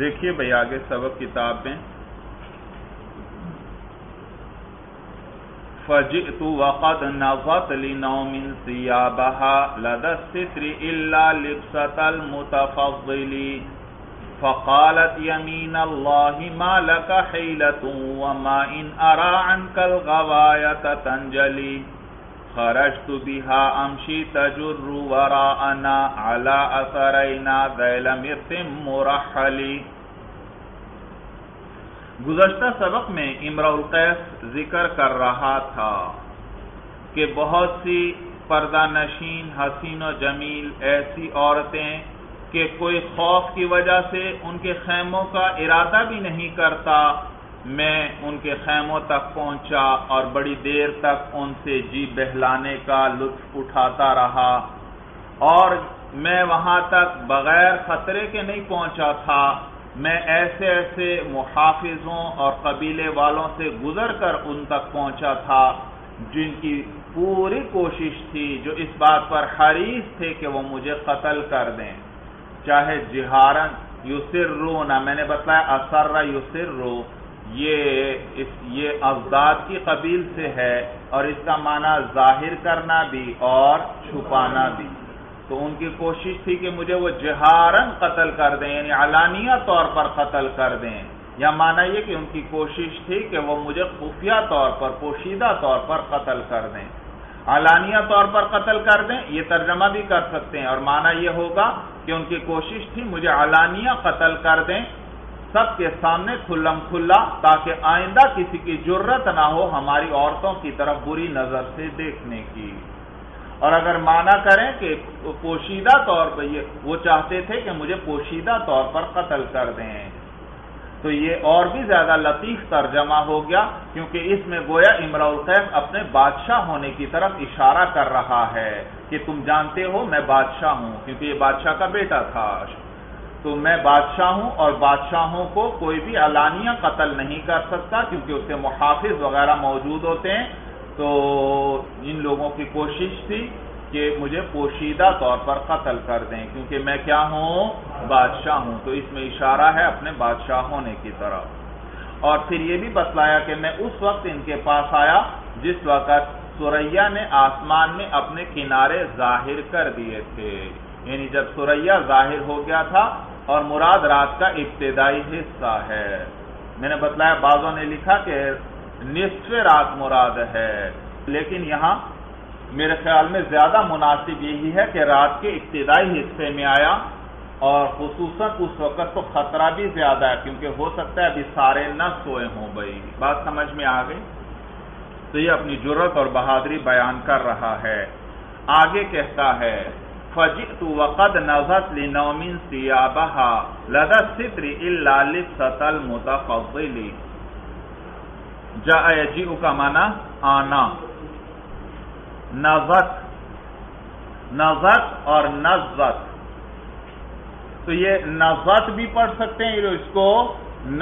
دیکھیے بھائی آگے سبق کتاب میں۔ فجئت وقد نظت لنوم سيابها لدى الستر إلا لبسة المتفضل فقالت يمين الله ما لك حيلة وما إن أرى عنك الغواية تنجلي خرجت بها امشي تجر وراءنا على اثرينا ذيل مرت مرحلی گزشتہ سبق میں امرا القیس ذکر کر رہا تھا کہ بہت سی پردہ نشین، حسین و جمیل ایسی عورتیں کہ کوئی خوف کی وجہ سے ان کے خیموں کا ارادہ بھی نہیں کرتا میں ان کے خیموں تک پہنچا اور بڑی دیر تک ان سے جی بہلانے کا لطف اٹھاتا رہا اور میں وہاں تک بغیر خطرے کے نہیں پہنچا تھا۔ میں ایسے ایسے محافظوں اور قبیلے والوں سے گزر کر ان تک پہنچا تھا، جن کی پوری کوشش تھی جو اس بات پر حریص تھے کہ وہ مجھے قتل کر دیں۔ چاہے جہارن یوسر رو نہ میں نے بتایا اثر یوسر رو یہ اس یہ افزاد کی قبیل سے ہے اور اس کا معنی ظاہر کرنا بھی اور چھپانا بھی۔ تو ان کی کوشش تھی کہ مجھے وہ جہارن قتل کر دیں یعنی علانیہ طور پر قتل کر دیں۔ یا مانا یہ کہ ان کی کوشش تھی کہ وہ مجھے خفیہ طور پر، پوشیدہ طور پر قتل کر دیں۔ علانیہ طور پر قتل کر دیں، یہ ترجمہ بھی کر سکتے ہیں۔ اور مانا یہ ہوگا کہ ان کی کوشش تھی مجھے علانیہ قتل کر دیں سب کے سامنے کھلم کھلا تاکہ آئندہ کسی کی جرت نہ ہو ہماری عورتوں کی طرف بری نظر سے دیکھنے کی۔ اور اگر مانا کریں کہ پوشیدہ طور پر یہ وہ چاہتے تھے کہ مجھے پوشیدہ طور پر قتل کر دیں۔ تو یہ اور بھی زیادہ لطیف ترجمہ ہو گیا کیونکہ اس میں گویا امرا القیف اپنے بادشاہ ہونے کی طرف اشارہ کر رہا ہے کہ تم جانتے ہو میں بادشاہ ہوں کیونکہ یہ بادشاہ کا بیٹا تھا۔ تو میں بادشاہ ہوں اور بادشاہوں کو کوئی بھی علانیہ قتل نہیں کر سکتا کیونکہ اس کے محافظ وغیرہ موجود ہوتے ہیں۔ تو ان لوگوں کی کوشش تھی کہ مجھے پوشیدہ طور پر قتل کر دیں، کیونکہ میں کیا ہوں؟ بادشاہ ہوں۔ تو اس میں اشارہ ہے اپنے بادشاہ ہونے کی طرف۔ اور پھر یہ بھی بتلایا کہ میں اس وقت ان کے پاس آیا جس وقت سوریا نے آسمان میں اپنے کنارے ظاہر کر دیے تھے۔ یعنی جب سوریا ظاہر ہو گیا تھا اور مراد رات کا ابتدائی حصہ ہے۔ میں نے بتلایا، بعضوں نے لکھا کہ نصف رات مراد ہے۔ لیکن یہاں میرے خیال میں زیادہ مناسب یہی ہے کہ رات کے ابتدائی حصے میں آیا اور خصوصاً اس وقت تو خطرہ بھی زیادہ ہے، کیونکہ ہو سکتا ہے ابھی سارے نہ سوئے ہوں بھائی۔ بات سمجھ میں آ گئی؟ تو یہ اپنی جرت اور بہادری بیان کر رہا ہے۔ آگے کہتا ہے فجئت وقد نظت لنوم سیابها لدى الستر الا لبسة المتفضل. جاء يجيء کا معنی آنا. نظت نظت اور نظت تو یہ نظت بھی پڑھ سکتے ہیں اس کو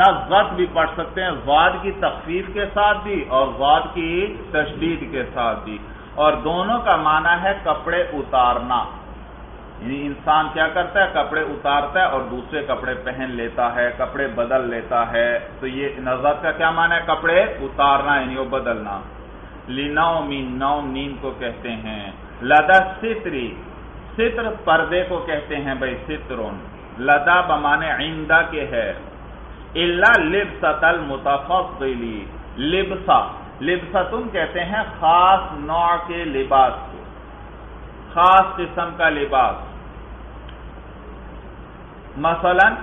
نظت بھی پڑھ سکتے ہیں، واد کی تخفیف کے ساتھ بھی اور واد کی تشدید کے ساتھ بھی. اور دونوں کا معنی ہے کپڑے اتارنا. یعنی انسان کیا کرتا ہے؟ کپڑے اتارتا ہے اور دوسرے کپڑے پہن لیتا ہے، کپڑے بدل لیتا ہے۔ تو یہ نظر کا کیا معنی ہے؟ کپڑے اتارنا یعنی وہ بدلنا۔ لینو مین نو نین کو کہتے ہیں۔ لدا ستری ستر پردے کو کہتے ہیں بھائی سترون لدا بمانے عندہ کے ہے۔ اللہ لبسط المتفضلی لبسا لبسا تم کہتے ہیں خاص نوع کے لباس کو۔ خاص قسم کا لباس۔ مثلا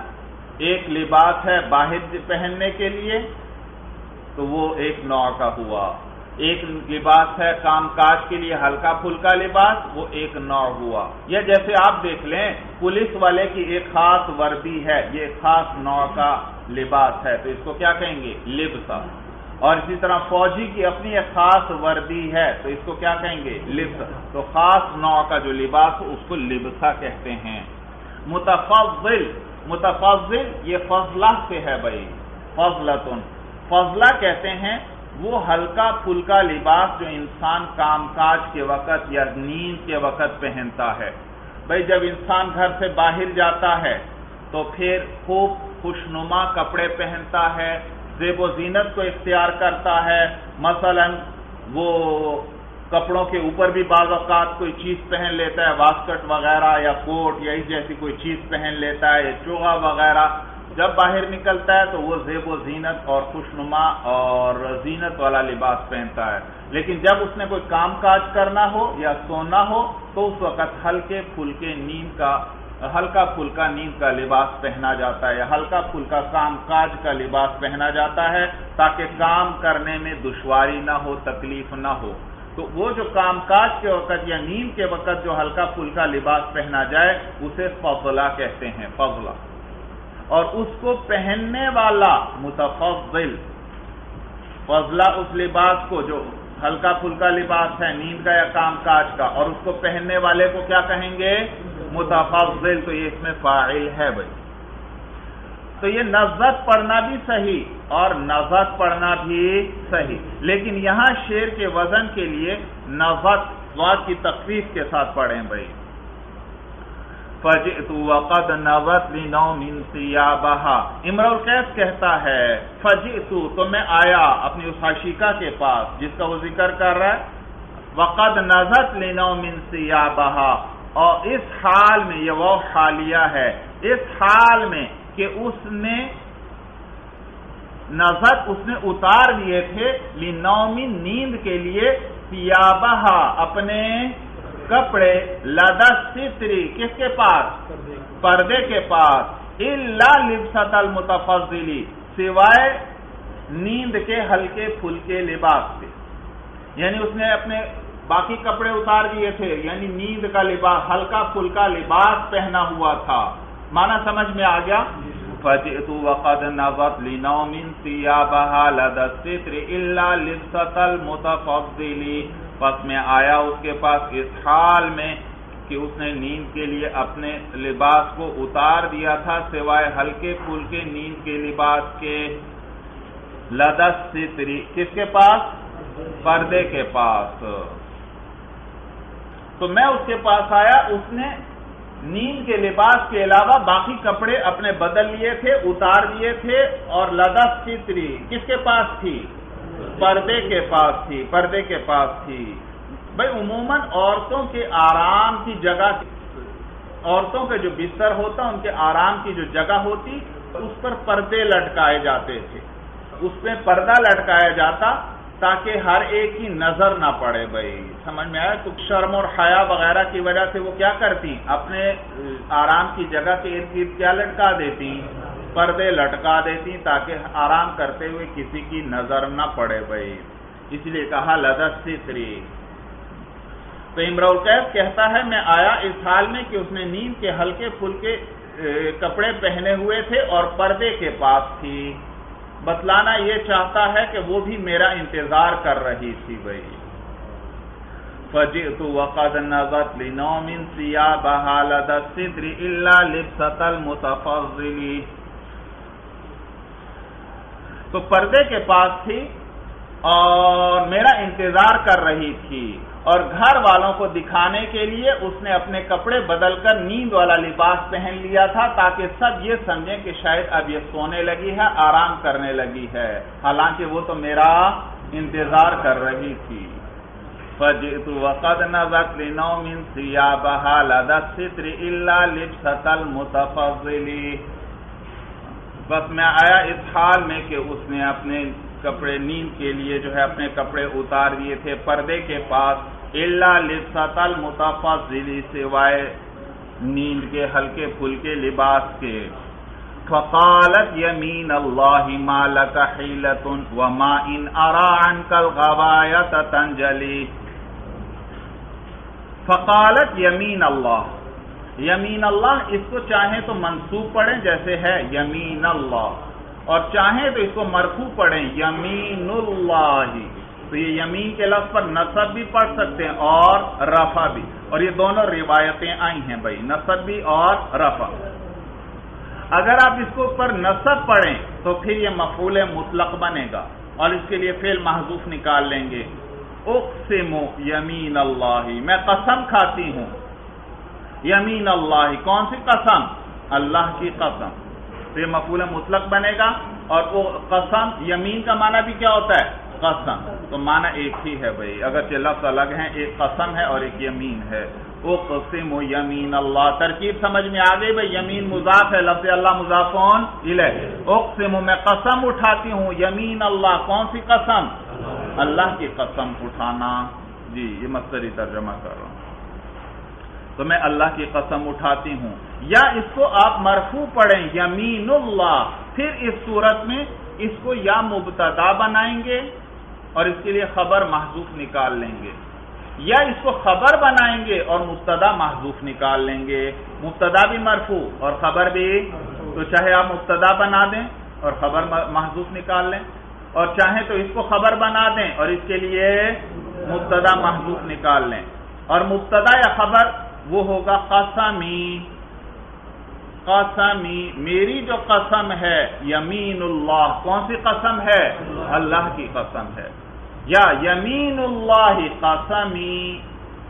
ایک لباس ہے باہر پہننے کے لیے، تو وہ ایک نوع کا ہوا۔ ایک لباس ہے کام کاج کے لیے ہلکا پھلکا لباس، وہ ایک نوع ہوا۔ یا جیسے آپ دیکھ لیں، پولیس والے کی ایک خاص وردی ہے، یہ ایک خاص نوع کا لباس ہے۔ تو اس کو کیا کہیں گے؟ لبسا اور اسی طرح فوجی کی اپنی ایک خاص وردی ہے، تو اس کو کیا کہیں گے؟ لبس۔ تو خاص نوع کا جو لباس، اس کو لبسا کہتے ہیں۔ متفضل متفضل، یہ فضلہ سے ہے بھائی، فضلتن۔ فضلہ کہتے ہیں وہ ہلکا پھلکا لباس جو انسان کام کاج کے وقت یا نیند کے وقت پہنتا ہے۔ بھائی، جب انسان گھر سے باہر جاتا ہے تو پھر خوب خوشنما کپڑے پہنتا ہے، زیب و زینت کو اختیار کرتا ہے۔ مثلا وہ کپڑوں کے اوپر بھی بعض اوقات کوئی چیز پہن لیتا ہے واسکٹ وغیرہ یا کوٹ یا اس جیسی کوئی چیز پہن لیتا ہے یا چوغا وغیرہ۔ جب باہر نکلتا ہے تو وہ زیب و زینت اور خوشنما اور زینت والا لباس پہنتا ہے۔ لیکن جب اس نے کوئی کام کاج کرنا ہو یا سونا ہو، تو اس وقت ہلکے پھلکے نیند کا، ہلکا پھلکا نیند کا لباس پہنا جاتا ہے یا ہلکا پھلکا کام کاج کا لباس پہنا جاتا ہے تاکہ کام کرنے میں دشواری نہ ہو، تکلیف نہ ہو۔ تو وہ جو کام کاج کے وقت یا نیند کے وقت جو ہلکا پھلکا لباس پہنا جائے، اسے فضلہ کہتے ہیں، فضلہ۔ اور اس کو پہننے والا متفضل، فضلہ اس لباس کو جو ہلکا پھلکا لباس ہے نیند کا یا کام کاج کا، اور اس کو پہننے والے کو کیا کہیں گے؟ متفضل۔ تو یہ اس میں فاعل ہے بھائی۔ تو یہ نزت پڑھنا بھی صحیح اور نزت پڑھنا بھی صحیح۔ لیکن یہاں شیر کے وزن کے لیے نزت واد کی تخفیف کے ساتھ پڑھیں بھائی۔ فجئت وقد نوت لنوم سیابہا امرؤ القیس کہتا ہے، فجئت تو میں آیا اپنی اس حشیقہ کے پاس جس کا وہ ذکر کر رہا ہے۔ وقد نزت لنوم سیابہا اور اس حال میں یہ وہ حالیہ ہے، اس حال میں کہ اس نے نزت اس نے اتار دیے تھے لنومی نیند کے لیے سیابہا، اپنے کپڑے لدا ستری، کس کے پاس؟ پردے کے پاس۔ اللہ لبست المتفضلی سوائے نیند کے ہلکے پھلکے لباس سے یعنی اس نے اپنے باقی کپڑے اتار دیے تھے یعنی نیند کا لباس، ہلکا پھلکا لباس پہنا ہوا تھا۔ مانا سمجھ میں آ گیا؟ فجئت وقد نظت لنوم سیابها لدى الستر الا لبست المتفضلی پس میں آیا اس کے پاس اس حال میں کہ اس نے نیند کے لیے اپنے لباس کو اتار دیا تھا، سوائے ہلکے پھول کے نیند کے لباس کے۔ لدس ستری کس کے پاس؟ پردے کے پاس۔ تو میں اس کے پاس آیا، اس نے نیند کے لباس کے علاوہ باقی کپڑے اپنے بدل لیے تھے، اتار دیے تھے اور لدس ستری کس کے پاس تھی؟ پردے کے پاس تھی، پردے کے پاس تھی۔ بھائی، عموماً عورتوں کے آرام کی جگہ عورتوں کے جو بستر ہوتا، ان کے آرام کی جو جگہ ہوتی، اس پر پردے لٹکائے جاتے تھے۔ اس میں پردہ لٹکایا جاتا تاکہ ہر ایک کی نظر نہ پڑے بھائی۔ سمجھ میں آیا؟ تو شرم اور حیا وغیرہ کی وجہ سے وہ کیا کرتی؟ اپنے آرام کی جگہ کے ارد گرد کیا لٹکا دیتی؟ پردے لٹکا دیتی تاکہ آرام کرتے ہوئے کسی کی نظر نہ پڑے بھائی۔ اس لیے کہا لدت ستری تو امراؤ کہتا ہے، میں آیا اس حال میں کہ اس نے نیند کے ہلکے پھلکے کپڑے پہنے ہوئے تھے اور پردے کے پاس تھی۔ بتلانا یہ چاہتا ہے کہ وہ بھی میرا انتظار کر رہی تھی بھائی۔ فجئت وقد نظت لنوم سیابها لدى الصدر الا لبست المتفضلی تو پردے کے پاس تھی اور میرا انتظار کر رہی تھی۔ اور گھر والوں کو دکھانے کے لیے اس نے اپنے کپڑے بدل کر نیند والا لباس پہن لیا تھا تاکہ سب یہ سمجھیں کہ شاید اب یہ سونے لگی ہے، آرام کرنے لگی ہے۔ حالانکہ وہ تو میرا انتظار کر رہی تھی۔ فجئت وقد نظت لنوم سیابها لدى الستر الا لبست المتفضلی بس میں آیا اس حال میں کہ اس نے اپنے کپڑے، نیند کے لیے جو ہے اپنے کپڑے اتار دیے تھے پردے کے پاس۔ اللہ لبسط المتفضلی سوائے نیند کے ہلکے پھلکے لباس کے۔ فقالت یمین اللہ ما لک حیلت وما ان ارا عنک الغوایت تنجلی۔ فقالت یمین اللہ۔ یمین اللہ اس کو چاہیں تو منصوب پڑھیں جیسے ہے یمین اللہ۔ اور چاہیں تو اس کو مرفو پڑھیں یمین اللہ۔ تو یہ یمین کے لفظ پر نصب بھی پڑھ سکتے ہیں اور رفع بھی۔ اور یہ دونوں روایتیں آئی ہیں بھائی، نصب بھی اور رفع۔ اگر آپ اس کو پر نصب پڑھیں تو پھر یہ مفول مطلق بنے گا اور اس کے لیے فیل محضوف نکال لیں گے۔ اقسم یمین اللہ میں قسم کھاتی ہوں۔ یمین اللہ کون سی قسم؟ اللہ کی قسم۔ تو یہ مفول مطلق بنے گا اور وہ قسم یمین کا معنی بھی کیا ہوتا ہے؟ قسم۔ تو معنی ایک ہی ہے بھائی۔ اگر لفظ الگ ہیں، ایک قسم ہے اور ایک یمین ہے۔ اقسم یمین اللہ۔ ترکیب سمجھ میں آ گئی بھائی، یمین مضاف ہے، لفظ اللہ مضافون اقسم میں قسم اٹھاتی ہوں، یمین اللہ۔ کون سی قسم؟ اللہ کی قسم اٹھانا۔ جی یہ مستری ترجمہ کر رہا ہوں۔ تو میں اللہ کی قسم اٹھاتی ہوں۔ یا اس کو آپ مرفو پڑھیں، یمین اللہ۔ پھر اس صورت میں اس کو یا مبتدا بنائیں گے اور اس کے لیے خبر محضوف نکال لیں گے۔ یا اس کو خبر بنائیں گے اور مبتدا محضوف نکال لیں گے۔ مبتدا بھی مرفو اور خبر بھی۔ تو چاہے آپ مبتدا بنا دیں اور خبر محضوف نکال لیں۔ اور چاہیں تو اس کو خبر بنا دیں اور اس کے لیے مبتدا محضوف نکال لیں۔ اور مبتدا یا خبر وہ ہوگا قسمی۔ قسمی، میری جو قسم ہے، یمین اللہ۔ کون سی قسم ہے؟ اللہ کی قسم ہے۔ یا یمین اللہ قسمی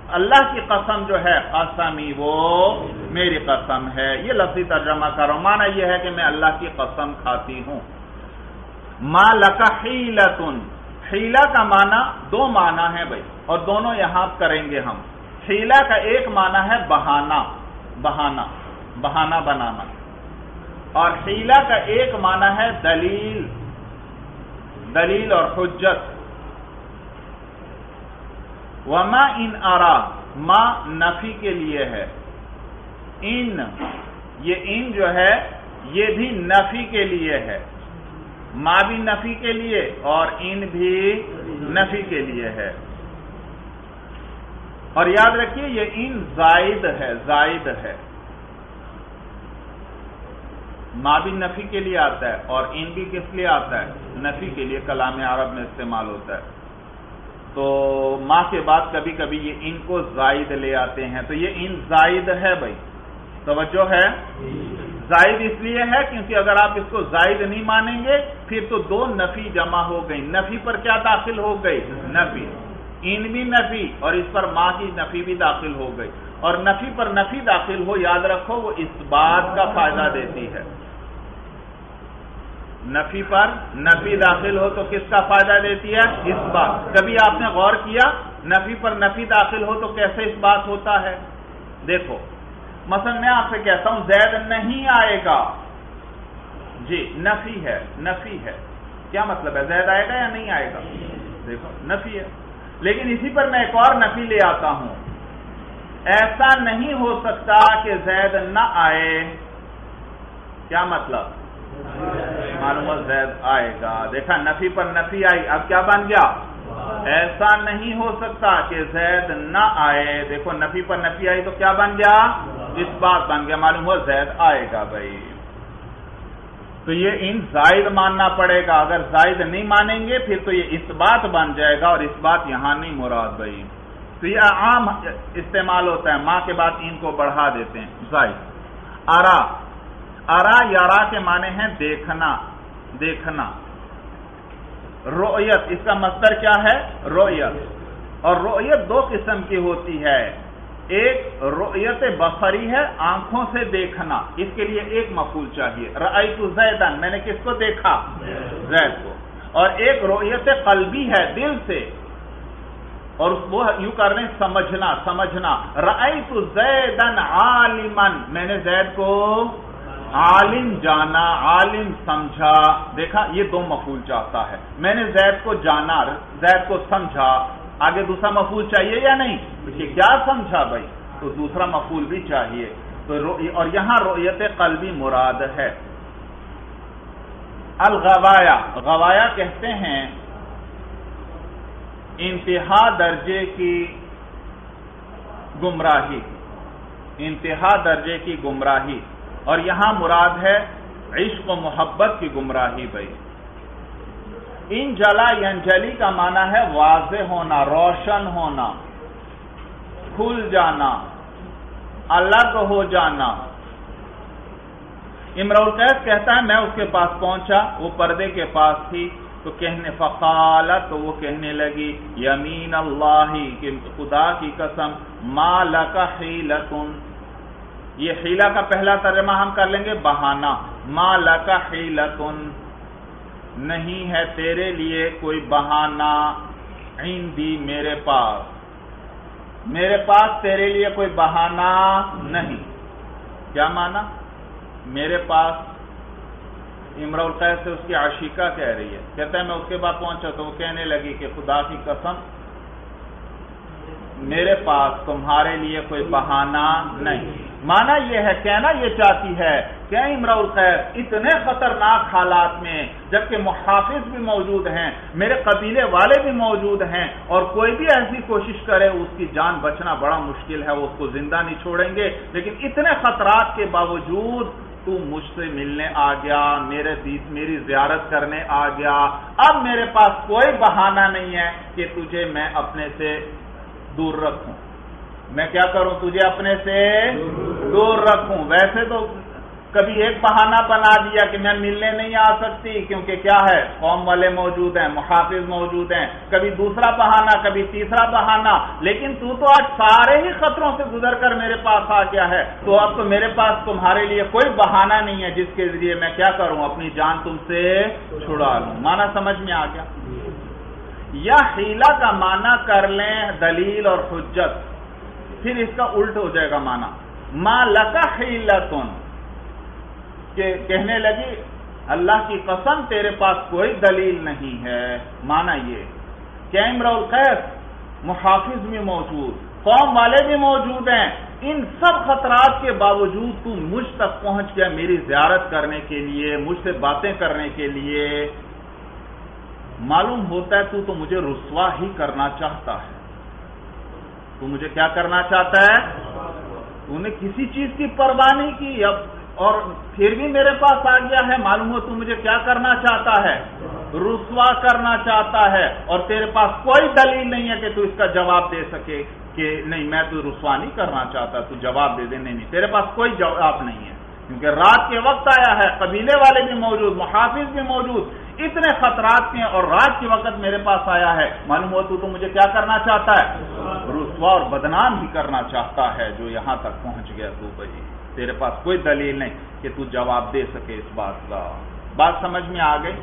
اللہ کی قسم جو ہے قسمی وہ میری قسم ہے۔ یہ لفظی ترجمہ کرو مانا یہ ہے کہ میں اللہ کی قسم کھاتی ہوں۔ ما لکا حیلتن، حیلہ کا معنی دو معنی ہے بھائی، اور دونوں یہاں کریں گے ہم۔ حیلہ کا ایک معنی ہے بہانا بہانا بہانا بنانا۔ اور حیلہ کا ایک معنی ہے دلیل دلیل اور حجت۔ وما ان آرا ما نفی کے لیے ہے۔ ان، یہ ان جو ہے، یہ بھی نفی کے لیے ہے۔ ما بھی نفی کے لیے اور ان بھی نفی کے لیے ہے۔ اور یاد رکھیے، یہ ان زائد ہے زائد ہے۔ ما بھی نفی کے لیے آتا ہے اور ان بھی کس لیے آتا ہے؟ نفی کے لیے، کلام عرب میں استعمال ہوتا ہے۔ تو ماں کے بعد کبھی کبھی یہ ان کو زائد لے آتے ہیں۔ تو یہ ان زائد ہے بھائی۔ توجہ ہے۔ زائد اس لیے ہے کیونکہ اگر آپ اس کو زائد نہیں مانیں گے، پھر تو دو نفی جمع ہو گئی نفی پر کیا داخل ہو گئی نفی۔ ان بھی نفی اور اس پر ماں کی نفی بھی داخل ہو گئی۔ اور نفی پر نفی داخل ہو، یاد رکھو، وہ اس بات کا فائدہ دیتی ہے۔ نفی پر نفی داخل ہو تو کس کا فائدہ دیتی ہے؟ اس بات۔ کبھی آپ نے غور کیا؟ نفی پر نفی داخل ہو تو کیسے اس بات ہوتا ہے؟ دیکھو، مثلا میں آپ سے کہتا ہوں، زید نہیں آئے گا۔ جی نفی ہے نفی ہے۔ کیا مطلب ہے؟ زید آئے گا یا نہیں آئے گا؟ دیکھو، نفی ہے۔ لیکن اسی پر میں ایک اور نفی لے آتا ہوں۔ ایسا نہیں ہو سکتا کہ زید نہ آئے۔ کیا مطلب؟ معلوم زید آئے گا۔ دیکھا، نفی پر نفی آئی، اب کیا بن گیا؟ ایسا نہیں ہو سکتا کہ زید نہ آئے۔ دیکھو، نفی پر نفی آئی تو کیا بن گیا؟ اس بات بن گیا۔ معلوم ہو زید آئے گا بھائی۔ تو یہ ان زائد ماننا پڑے گا۔ اگر زائد نہیں مانیں گے، پھر تو یہ اس بات بن جائے گا اور اس بات یہاں نہیں مراد بھائی۔ تو یہ عام استعمال ہوتا ہے۔ ماں کے بعد ان کو بڑھا دیتے ہیں۔ زائد۔ آرا ارا یارا کے معنی ہیں دیکھنا دیکھنا۔ رویت اس کا مصدر کیا ہے؟ رویت اور رویت دو قسم کی ہوتی ہے۔ ایک رویت بخری ہے، آنکھوں سے دیکھنا۔ اس کے لیے ایک مفول چاہیے۔ رعیت زیدن میں نے کس کو دیکھا؟ زید کو۔ اور ایک رویت قلبی ہے، دل سے۔ اور وہ یوں کر رہے ہیں، سمجھنا سمجھنا۔ رعیت زیدن عالمن میں نے زید کو عالم جانا، عالم سمجھا۔ دیکھا، یہ دو مفول چاہتا ہے۔ میں نے زید کو جانا، زید کو سمجھا۔ آگے دوسرا مفول چاہیے یا نہیں؟ کیا سمجھا بھائی؟ تو دوسرا مفول بھی چاہیے۔ تو اور یہاں رویت قلبی مراد ہے۔ الغوایا، غوایا کہتے ہیں، انتہا درجے کی گمراہی۔ انتہا درجے کی گمراہی۔ اور یہاں مراد ہے عشق و محبت کی گمراہی بھائی۔ ان جلا یعنی ینجلی کا معنی ہے واضح ہونا، روشن ہونا، کھل جانا، الگ ہو جانا۔ القیس کہتا ہے، میں اس کے پاس پہنچا، وہ پردے کے پاس تھی، تو کہنے فقالت تو وہ کہنے لگی، یمین اللہ کہ خدا کی قسم ما لک حیلتن۔ یہ حیلہ کا پہلا ترجمہ ہم کر لیں گے بہانہ۔ ما لکا حیلتن۔ نہیں ہے تیرے لیے کوئی بہانہ۔ عندی میرے پاس۔ میرے پاس تیرے لیے کوئی بہانہ نہیں۔ کیا مانا؟ میرے پاس۔ امر القید سے اس کی عاشقہ کہہ رہی ہے۔ کہتا ہے میں اس کے بعد پہنچا تو وہ کہنے لگی کہ خدا کی قسم۔ میرے پاس تمہارے لیے کوئی بہانہ نہیں۔ مانا یہ ہے، کہنا یہ چاہتی ہے کہ امرا الخیر، اتنے خطرناک حالات میں جبکہ محافظ بھی موجود ہیں، میرے قبیلے والے بھی موجود ہیں اور کوئی بھی ایسی کوشش کرے، اس کی جان بچنا بڑا مشکل ہے، وہ اس کو زندہ نہیں چھوڑیں گے۔ لیکن اتنے خطرات کے باوجود تو مجھ سے ملنے آ گیا، میرے میری زیارت کرنے آ گیا۔ اب میرے پاس کوئی بہانہ نہیں ہے کہ تجھے میں اپنے سے دور رکھوں۔ میں کیا کروں؟ تجھے اپنے سے دور رکھوں۔ ویسے تو کبھی ایک بہانہ بنا دیا کہ میں ملنے نہیں آ سکتی، کیونکہ کیا ہے؟ قوم والے موجود ہیں، محافظ موجود ہیں۔ کبھی دوسرا بہانہ، کبھی تیسرا بہانہ۔ لیکن تو تو آج سارے ہی خطروں سے گزر کر میرے پاس آ گیا ہے۔ تو اب تو میرے پاس تمہارے لیے کوئی بہانہ نہیں ہے، جس کے ذریعے میں کیا کروں؟ اپنی جان تم سے چھڑا لوں۔ مانا سمجھ میں آ گیا؟ یا ہیلا کا معنی کر لیں دلیل اور حجت۔ پھر اس کا الٹ ہو جائے گا مانا ما لکا حیلتن۔ کہ کہنے لگی، اللہ کی قسم تیرے پاس کوئی دلیل نہیں ہے۔ مانا یہ۔ کیمرہ القیف محافظ بھی موجود، قوم والے بھی موجود ہیں۔ ان سب خطرات کے باوجود تو مجھ تک پہنچ گیا میری زیارت کرنے کے لیے، مجھ سے باتیں کرنے کے لیے۔ معلوم ہوتا ہے تو تو مجھے رسوا ہی کرنا چاہتا ہے۔ تو مجھے کیا کرنا چاہتا ہے؟ تو نے کسی چیز کی پرواہ نہیں کی، اب اور پھر بھی میرے پاس آ گیا ہے، معلوم ہو تو مجھے کیا کرنا چاہتا ہے؟ رسوا کرنا چاہتا ہے، اور تیرے پاس کوئی دلیل نہیں ہے کہ تو اس کا جواب دے سکے کہ نہیں، میں تو رسوا نہیں کرنا چاہتا، تو جواب دے دے، نہیں نہیں، تیرے پاس کوئی جواب نہیں ہے۔ کیونکہ رات کے وقت آیا ہے، قبیلے والے بھی موجود، محافظ بھی موجود اتنے خطرات کے اور رات کے وقت میرے پاس آیا ہے، معلوم ہو تو مجھے کیا کرنا چاہتا ہے؟ رسوا اور بدنام بھی کرنا چاہتا ہے جو یہاں تک پہنچ گیا تو بھائی، تیرے پاس کوئی دلیل نہیں کہ تو جواب دے سکے اس بات کا۔ بات سمجھ میں آ گئی؟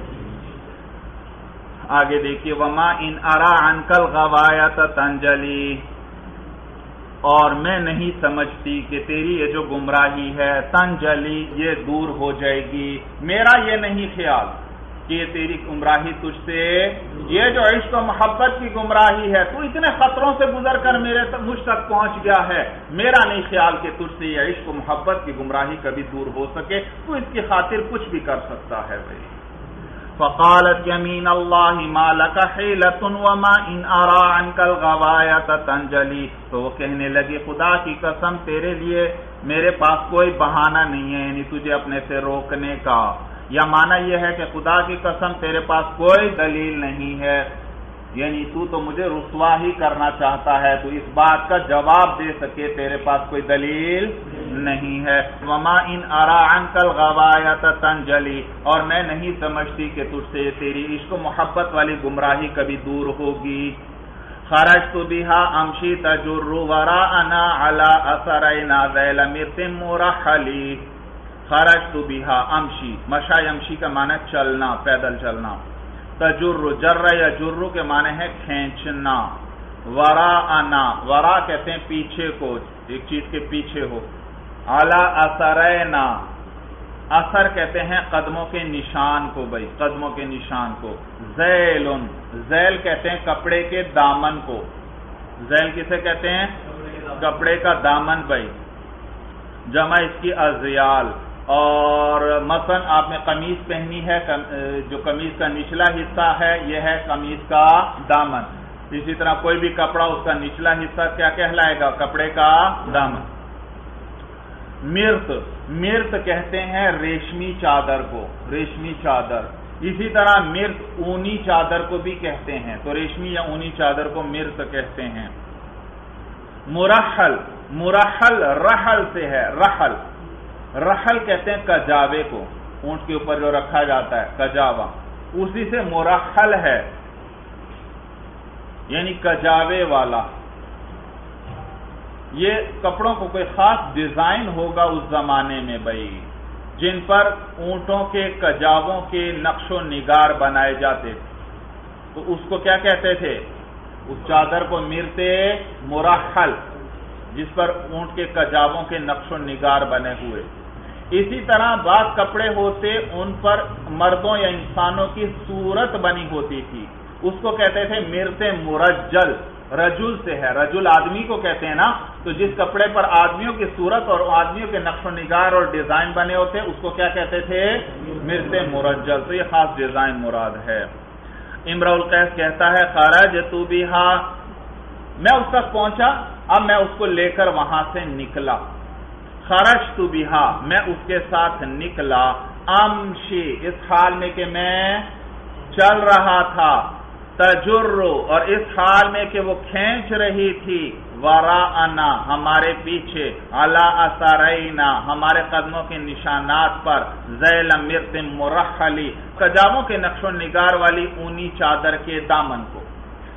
آگے دیکھیے، وما ان ارا انکل غوایت تنجلی اور میں نہیں سمجھتی کہ تیری یہ جو گمراہی ہے، تنجلی یہ دور ہو جائے گی۔ میرا یہ نہیں خیال۔ کہ یہ تیری گمراہی تجھ سے، یہ جو عشق و محبت کی گمراہی ہے، تو اتنے خطروں سے گزر کر میرے مجھ تک پہنچ گیا ہے۔ میرا نہیں خیال کہ تجھ سے یہ عشق و محبت کی گمراہی کبھی دور ہو سکے، تو اس کی خاطر کچھ بھی کر سکتا ہے بھائی۔ فقالت يمين الله ما لك وما ان ارى عنك الغوايه تنجلي۔ تو وہ کہنے لگی خدا کی قسم تیرے لیے میرے پاس کوئی بہانہ نہیں ہے یعنی تجھے اپنے سے روکنے کا۔ یا مانا یہ ہے کہ خدا کی قسم تیرے پاس کوئی دلیل نہیں ہے۔ یعنی تو تو مجھے رسوا ہی کرنا چاہتا ہے، تو اس بات کا جواب دے سکے تیرے پاس کوئی دلیل نہیں ہے۔ وما ان ارا انکل غوایت تنجلی اور میں نہیں سمجھتی کہ تجھ سے تیری عشق و محبت والی گمراہی کبھی دور ہوگی۔ خرج تو بہا امشی تجر ورا انا علا اثر ذیل مرتم مرحلی خرج تو بہا امشی، مشا امشی کا معنی چلنا، پیدل چلنا۔ تجر جر یا جرو کے معنی ہے کھینچنا ورا انا ورا کہتے ہیں پیچھے کو، ایک چیز کے پیچھے ہو۔ اعلی اثر اثر کہتے ہیں قدموں کے نشان کو بھائی، قدموں کے نشان کو۔ زیل زیل کہتے ہیں کپڑے کے دامن کو۔ زیل کسے کہتے ہیں؟ کپڑے کا دامن بھائی۔ جمع اس کی ازیال۔ اور مثلا آپ نے قمیض پہنی ہے جو قمیض کا نچلا حصہ ہے، یہ ہے قمیض کا دامن۔ اسی طرح کوئی بھی کپڑا اس کا نچلا حصہ کیا کہلائے گا؟ کپڑے کا دامن۔ مرت مرت کہتے ہیں ریشمی چادر کو، ریشمی چادر۔ اسی طرح مرت اونی چادر کو بھی کہتے ہیں، تو ریشمی یا اونی چادر کو مرت کہتے ہیں۔ مرحل مرحل رحل سے ہے، رحل۔ رحل کہتے ہیں کجاوے کو، اونٹ کے اوپر جو رکھا جاتا ہے، کجاوا۔ اسی سے مرحل ہے۔ یعنی کجاوے والا۔ یہ کپڑوں کو کوئی خاص ڈیزائن ہوگا اس زمانے میں بھائی، جن پر اونٹوں کے، کجاووں کے نقش و نگار بنائے جاتے تھے۔ تو اس کو کیا کہتے تھے؟ اس چادر کو مرتے مرحل، جس پر اونٹ کے، کجاووں کے نقش و نگار بنے ہوئے۔ اسی طرح بعض کپڑے ہوتے ان پر مردوں یا انسانوں کی صورت بنی ہوتی تھی۔ اس کو کہتے تھے مرتے مرجل، رجل سے ہے۔ رجل آدمی کو کہتے ہیں نا۔ تو جس کپڑے پر آدمیوں کی صورت اور آدمیوں کے نقش و نگار اور ڈیزائن بنے ہوتے، اس کو کیا کہتے تھے؟ مرتے مرجل۔ تو یہ خاص ڈیزائن مراد ہے۔ امر القیس کہتا ہے، خارج تو بھی میں اس تک پہنچا، اب میں اس کو لے کر وہاں سے نکلا۔ خرش تو بہا، میں اس کے ساتھ نکلا۔ امشی اس حال میں کہ میں چل رہا تھا۔ تجرو اور اس حال میں کہ وہ کھینچ رہی تھی۔ ورا انا ہمارے پیچھے۔ اللہ اثرینا ہمارے قدموں کے نشانات پر۔ ذیل مرت مرخلی کجاموں کے نقش و نگار والی اونی چادر کے دامن کو۔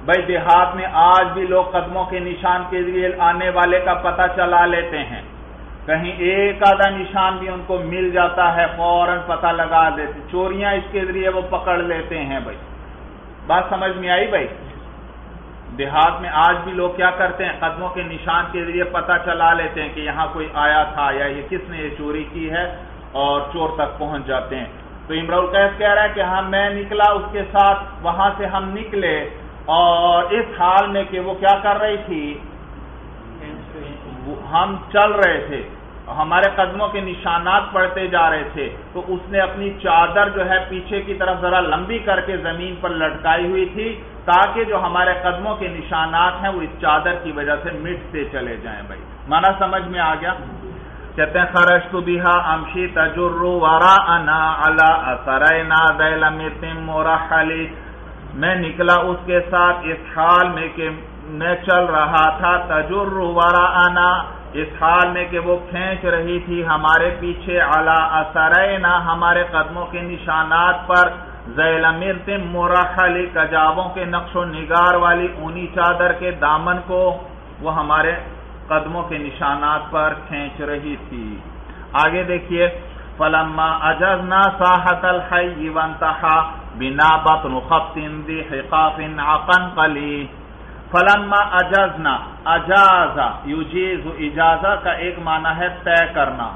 بھائی، دیہات میں آج بھی لوگ قدموں کے نشان کے لیے آنے والے کا پتہ چلا لیتے ہیں۔ کہیں ایک آدھا نشان بھی ان کو مل جاتا ہے فوراً پتہ لگا دیتے چوریاں اس کے ذریعے وہ پکڑ لیتے ہیں بھائی۔ بات سمجھ میں آئی بھائی؟ دیہات میں آج بھی لوگ کیا کرتے ہیں؟ قدموں کے نشان کے ذریعے پتہ چلا لیتے ہیں کہ یہاں کوئی آیا تھا یا یہ کس نے یہ چوری کی ہے اور چور تک پہنچ جاتے ہیں۔ تو امراء القیس کہہ رہا ہے کہ ہاں میں نکلا اس کے ساتھ وہاں سے ہم نکلے اور اس حال میں کہ وہ کیا کر رہی تھی؟ ہم چل رہے تھے۔ ہمارے قدموں کے نشانات پڑتے جا رہے تھے، تو اس نے اپنی چادر جو ہے پیچھے کی طرف ذرا لمبی کر کے زمین پر لٹکائی ہوئی تھی، تاکہ جو ہمارے قدموں کے نشانات ہیں وہ اس چادر کی وجہ سے مٹتے چلے جائیں بھائی۔ مانا سمجھ میں آ گیا؟ کہتے ہیں خرش تو بیہا امشی تجرو ورا انا اللہ میں نکلا اس کے ساتھ، اس حال میں کہ میں چل رہا تھا، تجر ورا انا اس حال میں کہ وہ کھینچ رہی تھی ہمارے پیچھے اعلی اثر ہمارے قدموں کے نشانات پر ذیل مرت مرحلی کے نقش و نگار والی اونی چادر کے دامن کو وہ ہمارے قدموں کے نشانات پر کھینچ رہی تھی۔ آگے دیکھیے، فلما اجزنا ساحت الحی بنا بطن خط دی حقاف عقن قلی فلما اجازنا، اجازا یوجیز اجازہ کا ایک معنی ہے طے کرنا۔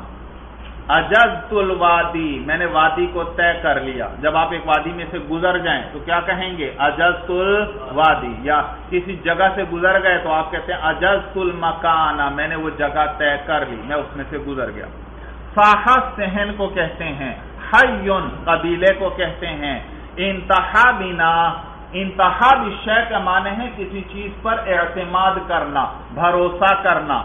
اجزت الوادی، میں نے وادی کو طے کر لیا۔ جب آپ ایک وادی میں سے گزر جائیں تو کیا کہیں گے؟ اجزت الوادی۔ یا کسی جگہ سے گزر گئے تو آپ کہتے ہیں اجزت المکان، میں نے وہ جگہ طے کر لی، میں اس میں سے گزر گیا۔ فاحس سہن کو کہتے ہیں، حیون قبیلے کو کہتے ہیں، انتہا بنا انتہا شے کا معنی ہے کسی چیز پر اعتماد کرنا، بھروسہ کرنا۔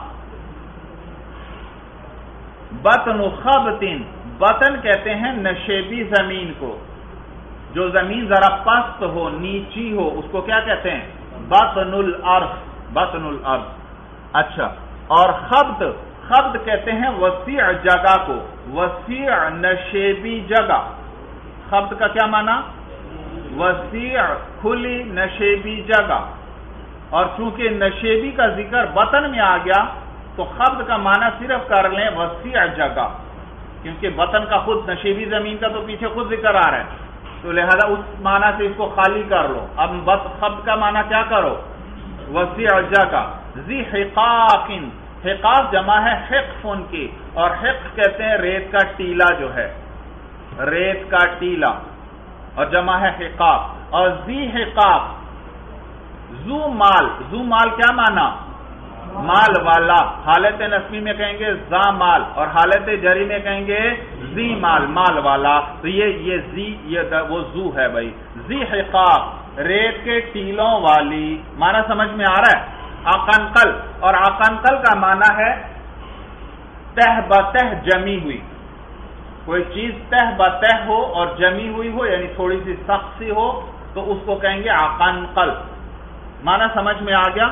بطن خبتن بطن کہتے ہیں نشیبی زمین کو۔ جو زمین ذرا پست ہو، نیچی ہو، اس کو کیا کہتے ہیں؟ بطن الارض بطن الارض۔ اچھا اور خبت خبت کہتے ہیں وسیع جگہ کو، وسیع نشیبی جگہ۔ خبت کا کیا معنی؟ وسیع کھلی نشیبی جگہ۔ اور چونکہ نشیبی کا ذکر بطن میں آ گیا، تو خبد کا معنی صرف کر لیں وسیع جگہ، کیونکہ بطن کا خود نشیبی زمین کا تو پیچھے خود ذکر آ رہا ہے۔ تو لہذا اس معنی سے اس کو خالی کر لو۔ اب بس خبد کا معنی کیا کرو؟ وسیع جگہ۔ زی حقاقن حقاق جمع ہے حقف ان کی، اور حقف کہتے ہیں ریت کا ٹیلا جو ہے۔ ریت کا ٹیلا اور جمع ہے حقاق اور زی حقاق زو مال زو مال کیا مانا مال والا۔ حالت نسمی میں کہیں گے زا مال اور حالت جری میں کہیں گے زی مال مال والا۔ تو یہ یہ زی یہ وہ زو ہے بھائی۔ زی حقاق، ریت کے ٹیلوں والی۔ مانا سمجھ میں آ رہا ہے؟ آکنکل اور آکنکل کا مانا ہے تہ بتہ جمی ہوئی۔ کوئی چیز تہ بتہ ہو اور جمی ہوئی ہو یعنی تھوڑی سی سخت سی ہو تو اس کو کہیں گے آکان قل مانا سمجھ میں آ گیا؟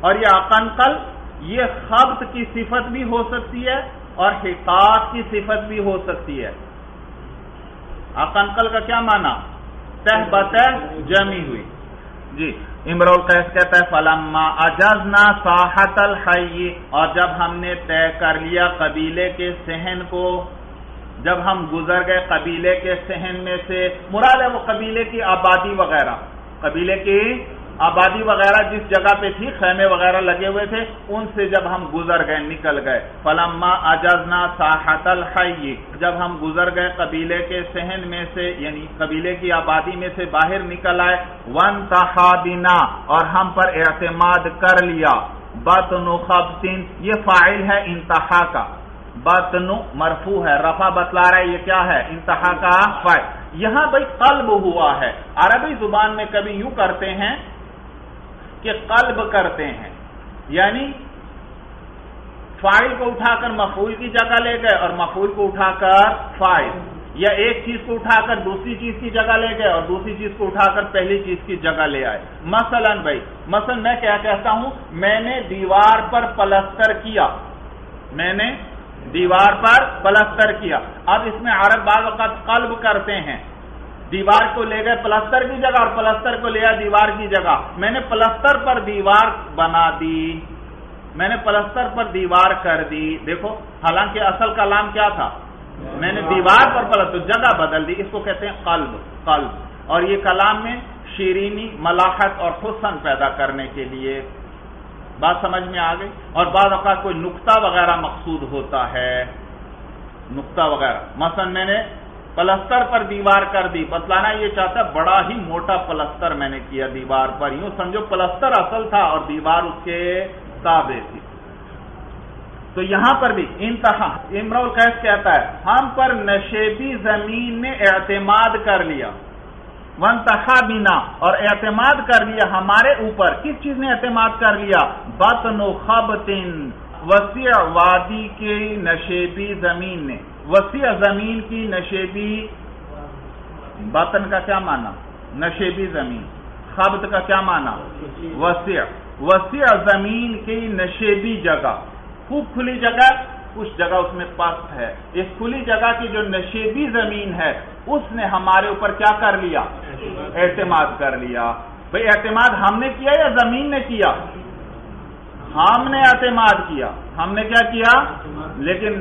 اور یہ آکان قل یہ خبت کی صفت بھی ہو سکتی ہے اور حقاق کی صفت بھی ہو سکتی ہے۔ آکان قل کا کیا مانا تہ بتہ جمی ہوئی۔ جی۔ امر القیس کہتا ہے، فلما اجزنا ساحت الحی اور جب ہم نے طے کر لیا قبیلے کے سہن کو، جب ہم گزر گئے قبیلے کے سہن میں سے، مراد ہے وہ قبیلے کی آبادی وغیرہ، قبیلے کی آبادی وغیرہ جس جگہ پہ تھی، خیمے وغیرہ لگے ہوئے تھے، ان سے جب ہم گزر گئے، نکل گئے۔ فلما اجزنا ساحت الحی، جب ہم گزر گئے، قبیلے کے سہن میں سے یعنی قبیلے کی آبادی میں سے باہر نکل آئے۔ ون تحابینا اور ہم پر اعتماد کر لیا۔ بطن خبتن، یہ فائل ہے انتہا کا۔ بطن مرفو ہے، رفع بتلا رہا ہے، یہ کیا ہے؟ انتہا کا فائل یہاں بھائی قلب ہوا ہے۔ عربی زبان میں کبھی یوں کرتے ہیں کہ قلب کرتے ہیں۔ یعنی فائل کو اٹھا کر مفول کی جگہ لے گئے اور مفول کو اٹھا کر فائل۔ یا ایک چیز کو اٹھا کر دوسری چیز کی جگہ لے گئے اور دوسری چیز کو اٹھا کر پہلی چیز کی جگہ لے آئے۔ مثلا بھائی، مثلا میں کیا کہتا ہوں؟ میں نے دیوار پر پلستر کیا۔ میں نے دیوار پر پلستر کیا۔ اب اس میں عرب بعض وقت قلب کرتے ہیں۔ دیوار کو لے گئے، پلستر کی جگہ اور پلستر کو لیا دیوار کی جگہ۔ میں نے پلستر پر دیوار بنا دی۔ میں نے پلستر پر دیوار کر دی۔ دیکھو، حالانکہ اصل کلام کیا تھا؟ میں نے دیوار پر پلستر، جگہ بدل دی۔ اس کو کہتے ہیں قلب قلب۔ اور یہ کلام میں شیرینی، ملاحت اور حسن پیدا کرنے کے لیے بات سمجھ میں آ گئی۔ اور بعض اوقات کوئی نقطہ وغیرہ مقصود ہوتا ہے۔ نقطہ وغیرہ۔ مثلا میں نے پلستر پر دیوار کر دی۔ بتلانا یہ چاہتا بڑا ہی موٹا پلستر میں نے کیا دیوار پر۔ یوں سمجھو پلستر اصل تھا اور دیوار اس کے تابے تھی۔ تو یہاں پر بھی انتہا۔ امر القیس کہتا ہے، ہم پر نشیبی زمین نے اعتماد کر لیا۔ ونتخا بینا اور اعتماد کر لیا ہمارے اوپر۔ کس چیز نے اعتماد کر لیا؟ بطن و خبتن وسیع وادی کی نشیبی زمین نے۔ وسیع زمین کی نشیبی بطن کا کیا مانا نشیبی زمین. خبت کا کیا مانا وسیع. وسیع زمین کی نشیبی جگہ. خوب کھلی جگہ، کچھ جگہ اس میں پست ہے. اس کھلی جگہ کی جو نشیبی زمین ہے، اس نے ہمارے اوپر کیا کر لیا؟ اعتماد کر لیا. بھئی اعتماد ہم نے کیا یا زمین نے کیا؟ ہم نے اعتماد کیا۔ ہم نے کیا کیا؟ لیکن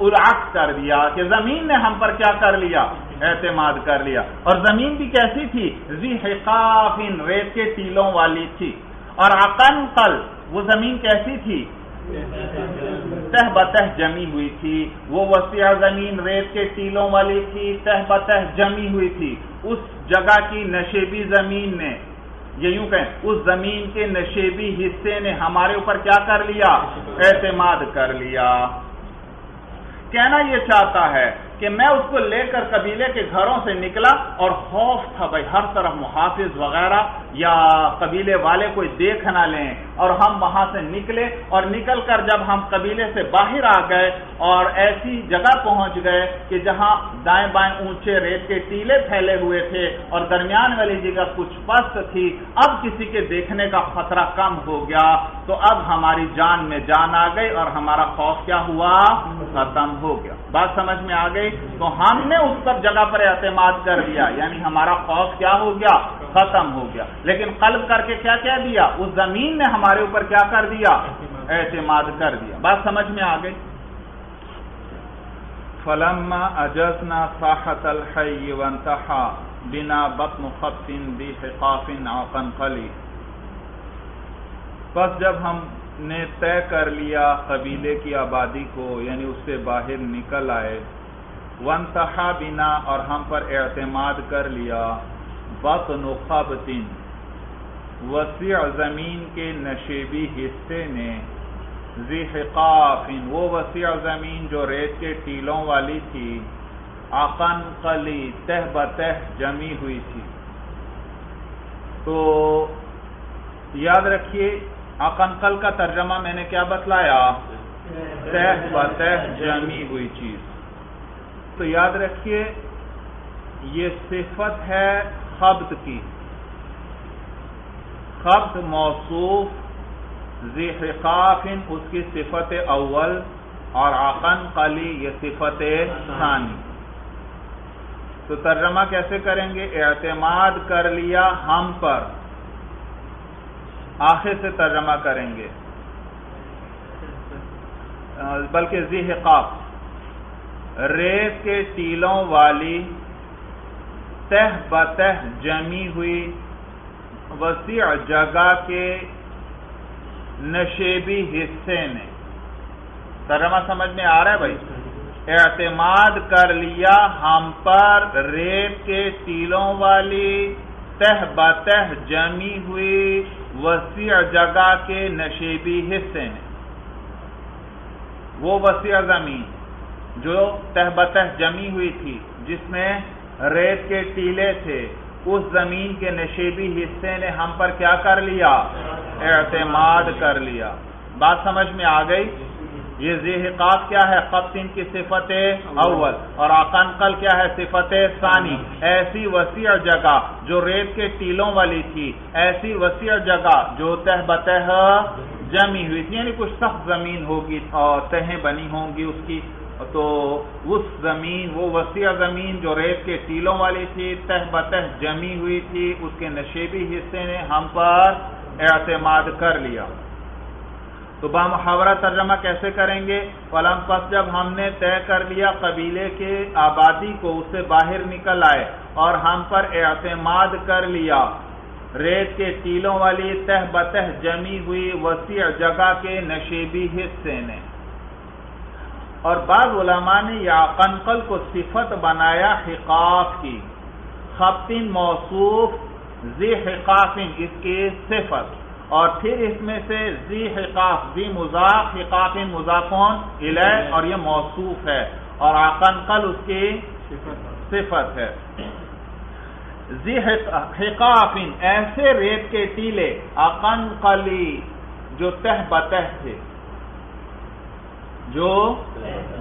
العکس کر دیا کہ زمین نے ہم پر کیا کر لیا؟ اعتماد کر لیا۔ اور زمین بھی کیسی تھی؟ حقافن، ریت کے ٹیلوں والی تھی۔ اور عقن، قل، وہ زمین کیسی تھی؟ تہ بتہ جمی ہوئی تھی۔ وہ وسیع زمین، ریت کے ٹیلوں والی تھی۔ تہ بتہ جمی ہوئی تھی۔ اس جگہ کی نشیبی زمین نے یہ یوں کہیں، اس زمین کے نشیبی حصے نے ہمارے اوپر کیا کر لیا؟ اعتماد کر لیا۔ کہنا یہ چاہتا ہے کہ میں اس کو لے کر قبیلے کے گھروں سے نکلا اور خوف تھا بھائی، ہر طرف محافظ وغیرہ۔ یا قبیلے والے کوئی دیکھ نہ لیں اور ہم وہاں سے نکلے اور نکل کر جب ہم قبیلے سے باہر آ گئے اور ایسی جگہ پہنچ گئے کہ جہاں دائیں بائیں اونچے ریت کے ٹیلے پھیلے ہوئے تھے اور درمیان والی جگہ کچھ پست تھی، اب کسی کے دیکھنے کا خطرہ کم ہو گیا تو اب ہماری جان میں جان آ گئی اور ہمارا خوف کیا ہوا؟ ختم ہو گیا۔ بات سمجھ میں آ گئی؟ تو ہم نے اس پر جگہ پر اعتماد کر دیا یعنی ہمارا خوف کیا ہو گیا؟ ختم ہو گیا۔ لیکن قلب کر کے کیا کہہ دیا؟ اس زمین نے ہمارے اوپر کیا کر دیا؟ اعتماد. کر دیا۔ بات سمجھ میں آ گئی؟ فلما اجزنا صاحت الحی وانتحا بنا بطن خطن دی حقاف عقن قلی۔ پس جب ہم نے طے کر لیا قبیلے کی آبادی کو یعنی اس سے باہر نکل آئے ونتحا بنا اور ہم پر اعتماد کر لیا بطن خبتن وسیع زمین کے نشیبی حصے نے ذیحقافن وہ وسیع زمین جو ریت کے ٹیلوں والی تھی آقن قلی، تہ بتہ جمی ہوئی تھی۔ تو یاد رکھیے قل کا ترجمہ میں نے کیا بتلایا؟ تہ بتہ جمی ہوئی چیز۔ تو یاد رکھیے، یہ صفت ہے خبت کی۔ خبت موصوف ذیحقافن اس کی صفت اول، اور آقن قلی، یہ صفت ثانی۔ تو ترجمہ کیسے کریں گے؟ اعتماد کر لیا ہم پر۔ آخر سے ترجمہ کریں گے۔ بلکہ ذی ریت کے ٹیلوں والی، تہ بتہ جمی ہوئی وسیع جگہ کے نشیبی حصے نے ترجمہ سمجھ میں آ رہا ہے بھائی؟ اعتماد کر لیا ہم پر، ریت کے ٹیلوں والی، تہ بتہ جمی ہوئی وسیع جگہ کے نشیبی حصے ہیں وہ وسیع زمین جو تہ بتہ جمی ہوئی تھی، جس میں ریت کے ٹیلے تھے۔ اس زمین کے نشیبی حصے نے ہم پر کیا کر لیا؟ اعتماد کر لیا۔ بات سمجھ میں آ گئی؟ یہ ذہقات کیا ہے؟ قبطین کی صفت اول اور آقنقل کیا ہے؟ صفت ثانی۔ ایسی وسیع جگہ جو ریت کے ٹیلوں والی تھی، ایسی وسیع جگہ جو تہ بتہ جمی ہوئی تھی یعنی کچھ سخت زمین ہوگی اور تہیں بنی ہوں گی اس کی تو اس زمین، وہ وسیع زمین جو ریت کے ٹیلوں والی تھی، تہ بتہ جمی ہوئی تھی، اس کے نشیبی حصے نے ہم پر اعتماد کر لیا۔ تو با محاورہ ترجمہ کیسے کریں گے؟ فلم پس جب ہم نے طے کر لیا قبیلے کے آبادی کو، اس سے باہر نکل آئے اور ہم پر اعتماد کر لیا۔ ریت کے ٹیلوں والی تہ بتہ جمی ہوئی وسیع جگہ کے نشیبی حصے نے۔ اور بعض علماء نے یا قنقل کو صفت بنایا حقاف کی، خبتین موصوف زی حقافن اس کی صفت، اور پھر اس میں سے زی حقاف زی مضاف حقافن مضافون الہ اور یہ موصوف ہے، اور آقنقل اس کی صفت ہے۔ زی حقافن ایسے ریت کے ٹیلے اقنقلی جو تہ بتہ تھے۔ جو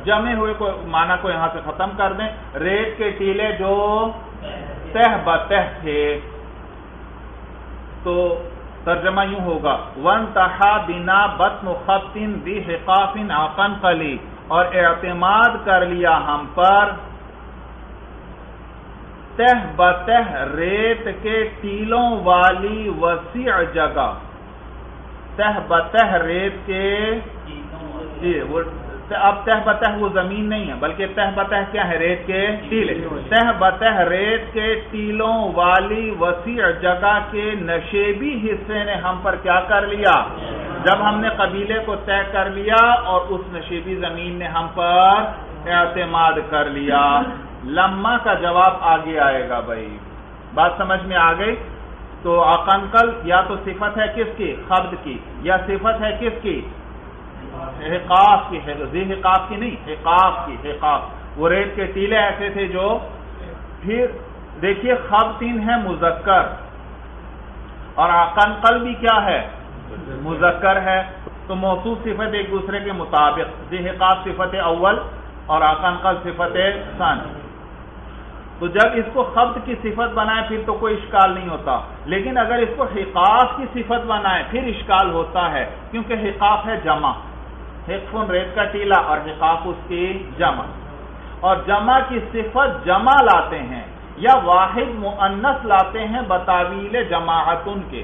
جمے ہوئے کو مانا کو یہاں سے ختم کر دیں۔ ریت کے ٹیلے جو تہ بتہ تھے۔ تو ترجمہ یوں ہوگا۔ ون تہا بنا بت مختن دی حقافن آقن قلی۔ اور اعتماد کر لیا ہم پر۔ تہ بتہ ریت کے ٹیلوں والی وسیع جگہ۔ تہ بتہ ریت کے جی وہ اب تہ بتہ وہ زمین نہیں ہے، بلکہ تہ بتہ کیا ہے، ریت کے ٹیلے تہ بتہ ریت کے ٹیلوں والی وسیع جگہ کے نشیبی حصے نے ہم پر کیا کر لیا؟ جب ہم نے قبیلے کو طے کر لیا اور اس نشیبی زمین نے ہم پر اعتماد کر لیا۔ لما کا جواب آگے آئے گا بھائی۔ بات سمجھ میں آ گئی؟ تو اقنقل یا تو صفت ہے کس کی؟ خبد کی۔ یا صفت ہے کس کی؟ حقاف کی حقاف کی نہیں، حقاف کی، حقاف۔ وہ ریت کے ٹیلے ایسے تھے جو پھر دیکھیے خب تین ہے مذکر۔ اور آقنقل بھی کیا ہے؟ مذکر ہے۔ تو موصوف صفت ایک دوسرے کے مطابق۔ حقاف صفت اول اور آقنقل صفت سن تو جب اس کو خبط کی صفت بنائے پھر تو کوئی اشکال نہیں ہوتا۔ لیکن اگر اس کو حقاف کی صفت بنائے پھر اشکال ہوتا ہے، کیونکہ حقاف ہے جمع۔ حقفن ریت کا ٹیلا اور حقاف اس کی جمع۔ اور جمع کی صفت جمع لاتے ہیں یا واحد مؤنس لاتے ہیں بتاویل جماعتن کے۔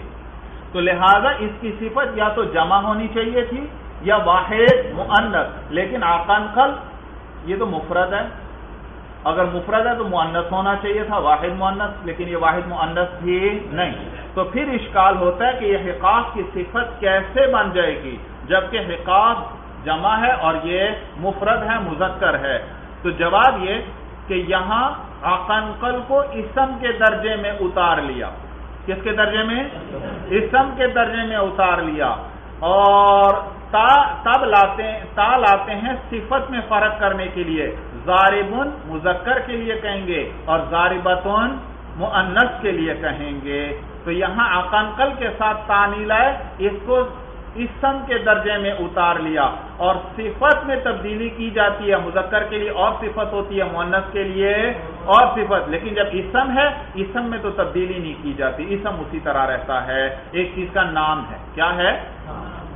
تو لہذا اس کی صفت یا تو جمع ہونی چاہیے تھی یا واحد مؤنس لیکن آقان خل یہ تو مفرد ہے۔ اگر مفرد ہے تو مؤنس ہونا چاہیے تھا، واحد مؤنس لیکن یہ واحد مؤنس بھی نہیں۔ تو پھر اشکال ہوتا ہے کہ یہ حقاف کی صفت کیسے بن جائے گی؟ جبکہ حقاف جمع ہے اور یہ مفرد ہے، مذکر ہے۔ تو جواب یہ کہ یہاں آقنقل کو اسم کے درجے میں اتار لیا۔ کس کے درجے میں؟ اسم کے درجے میں اتار لیا۔ اور تا، تب لاتے، تا لاتے ہیں صفت میں فرق کرنے کے لیے۔ زاربن مذکر کے لیے کہیں گے اور زاربتن مؤنس کے لیے کہیں گے۔ تو یہاں آقنقل کے ساتھ تانی لائے، اس کو اسم کے درجے میں اتار لیا اور صفت میں تبدیلی کی جاتی ہے، مذکر کے لیے اور صفت ہوتی ہے مونس کے لیے اور صفت۔ لیکن جب اسم ہے اسم میں تو تبدیلی نہیں کی جاتی اسم اسی طرح رہتا ہے۔ ایک چیز کا نام ہے۔ کیا ہے؟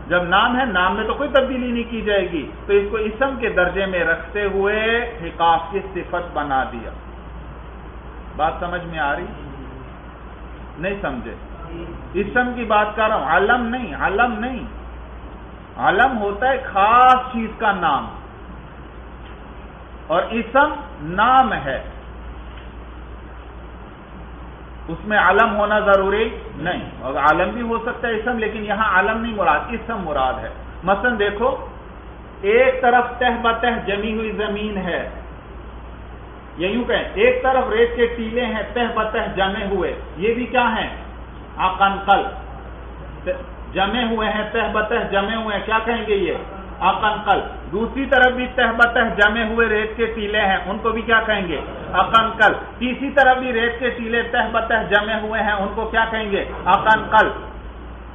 جب نام ہے، نام میں تو کوئی تبدیلی نہیں کی جائے گی۔ تو اس کو اسم کے درجے میں رکھتے ہوئے حقاف کی صفت بنا دیا۔ بات سمجھ میں آ رہی؟ نہیں سمجھے۔ اسم کی بات کر رہا ہوں۔ علم نہیں علم نہیں۔ علم ہوتا ہے خاص چیز کا نام۔ اور اسم نام ہے۔ اس میں علم ہونا ضروری نہیں۔ اور عالم بھی ہو سکتا ہے اسم، لیکن یہاں علم نہیں مراد، اسم مراد ہے۔ مثلا دیکھو، ایک طرف تہ بتہ جمی ہوئی زمین ہے۔ یہ یوں کہیں، ایک طرف ریت کے ٹیلے ہیں، تہ بتہ جمے ہوئے۔ یہ بھی کیا ہیں؟ آکنقل جمے ہوئے ہیں، تہ بتہ جمے ہوئے ہیں، کیا کہیں گے یہ؟ اکنقل دوسری طرف بھی تہ بتہ جمے ہوئے ریت کے ٹیلے ہیں، ان کو بھی کیا کہیں گے؟ اکنقل تیسری طرف بھی ریت کے ٹیلے تہ بتہ جمے ہوئے ہیں، ان کو کیا کہیں گے؟ اکنقل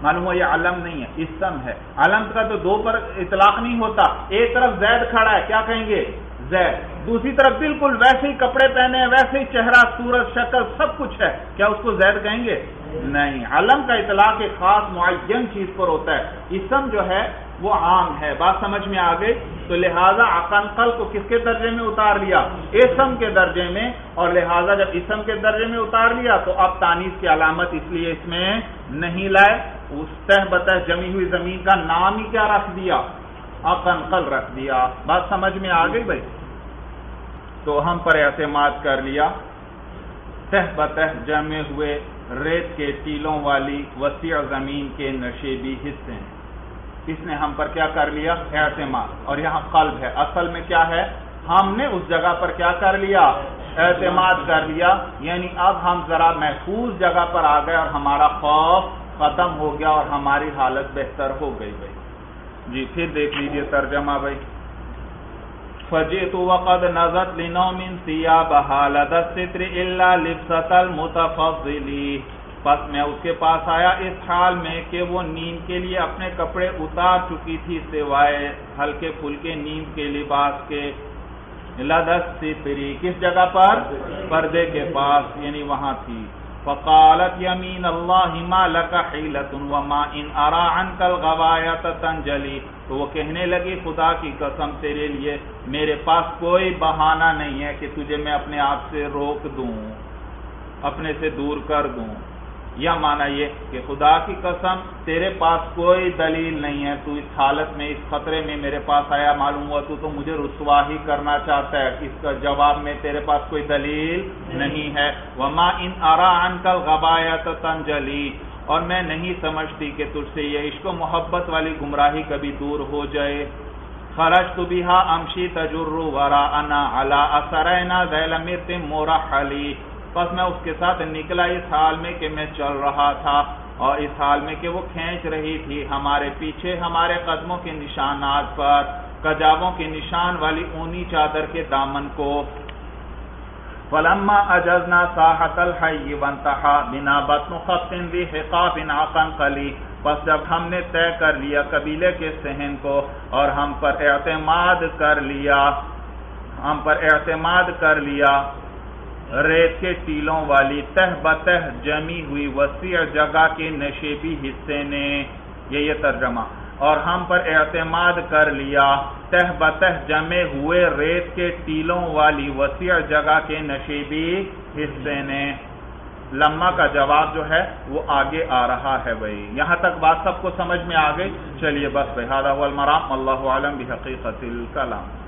معلوم ہو یہ علم نہیں ہے اسم ہے. علم کا تو دو پر اطلاق نہیں ہوتا، ایک طرف زید کھڑا ہے، کیا کہیں گے؟ زید. دوسری طرف بالکل ویسے ہی کپڑے پہنے ہیں، ویسے ہی چہرہ سورج شکل، سب کچھ ہے، کیا اس کو زید کہیں گے؟ نہیں۔ علم کا اطلاق ایک خاص معین چیز پر ہوتا ہے۔ اسم جو ہے وہ عام ہے۔ بات سمجھ میں آ گئی تو لہذا اقنقل کو کس کے درجے میں اتار لیا؟ اسم کے درجے میں۔ اور لہذا جب اسم کے درجے میں اتار لیا تو اب تانیس کی علامت اس لیے اس میں نہیں لائے۔ اس تہ بتہ جمی ہوئی زمین کا نام ہی کیا رکھ دیا؟ اقنقل رکھ دیا۔ بات سمجھ میں آ گئی بھائی؟ تو ہم پر اعتماد کر لیا۔ تہ بتہ جمے ہوئے ریت کے ٹیلوں والی وسیع زمین کے نشیبی حصے ہیں۔ اس نے ہم پر کیا کر لیا؟ اعتماد۔ اور یہاں قلب ہے۔ اصل میں کیا ہے؟ ہم نے اس جگہ پر کیا کر لیا؟ اعتماد کر لیا۔ یعنی اب ہم ذرا محفوظ جگہ پر آ گئے اور ہمارا خوف ختم ہو گیا اور ہماری حالت بہتر ہو گئی بھائی۔ جی پھر دیکھ لیجیے ترجمہ بھائی۔ فجئت وقد نزت لنوم ثيابها لدى الستر الا لبسة المتفضلی پس میں اس کے پاس آیا اس حال میں کہ وہ نیند کے لیے اپنے کپڑے اتار چکی تھی سوائے ہلکے پھلکے نیند کے لباس کے. لدس ستری کس جگہ پر؟ پردے کے پاس یعنی وہاں تھی. فقالت یمین اللہ ما لک حیلت وما ان ارا عنک الغوایت تنجلی. تو وہ کہنے لگی، خدا کی قسم تیرے لیے میرے پاس کوئی بہانہ نہیں ہے کہ تجھے میں اپنے آپ سے روک دوں، اپنے سے دور کر دوں. یا مانا یہ کہ خدا کی قسم تیرے پاس کوئی دلیل نہیں ہے، تو اس حالت میں، اس خطرے میں میرے پاس آیا، معلوم ہوا تو تو مجھے رسوا ہی کرنا چاہتا ہے، اس کا جواب میں تیرے پاس کوئی دلیل نہیں ہے۔ وما ان ارا انکل غبایت تنجلی اور میں نہیں سمجھتی کہ تجھ سے یہ عشق و محبت والی گمراہی کبھی دور ہو جائے۔ خرج تو بھی امشی تجر ورا انا اللہ اثرنا ذیل مرت مورا پس میں اس کے ساتھ نکلا اس حال میں کہ میں چل رہا تھا اور اس حال میں کہ وہ کھینچ رہی تھی ہمارے پیچھے ہمارے قدموں کے نشانات پر کجابوں کے نشان والی اونی چادر کے دامن کو۔ فلما اجزنا ساحت الحی وانتحا بنا بطن خطن لی حقاب عقن قلی، پس جب ہم نے طے کر لیا قبیلے کے سہن کو اور ہم پر اعتماد کر لیا، ہم پر اعتماد کر لیا، ریت کے ٹیلوں والی تہ بتہ جمی ہوئی وسیع جگہ کے نشیبی حصے نے، یہ یہ ترجمہ۔ اور ہم پر اعتماد کر لیا۔ تہ بتہ جمے ہوئے ریت کے ٹیلوں والی وسیع جگہ کے نشیبی حصے نے۔ لما کا جواب جو ہے وہ آگے آ رہا ہے بھائی۔ یہاں تک بات سب کو سمجھ میں آ گئی۔ چلیے بس بھائی المرام اللہ عالم بھی حقیقت الکلام۔